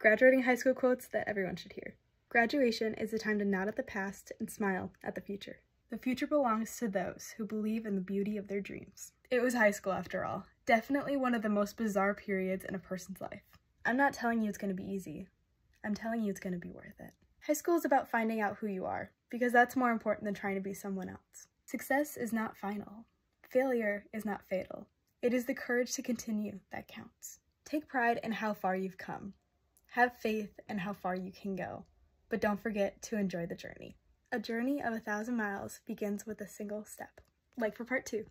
Graduating high school quotes that everyone should hear. Graduation is a time to nod at the past and smile at the future. The future belongs to those who believe in the beauty of their dreams. It was high school after all. Definitely one of the most bizarre periods in a person's life. I'm not telling you it's going to be easy. I'm telling you it's going to be worth it. High school is about finding out who you are, because that's more important than trying to be someone else. Success is not final. Failure is not fatal. It is the courage to continue that counts. Take pride in how far you've come. Have faith in how far you can go. But don't forget to enjoy the journey. A journey of a thousand miles begins with a single step. Like for part two.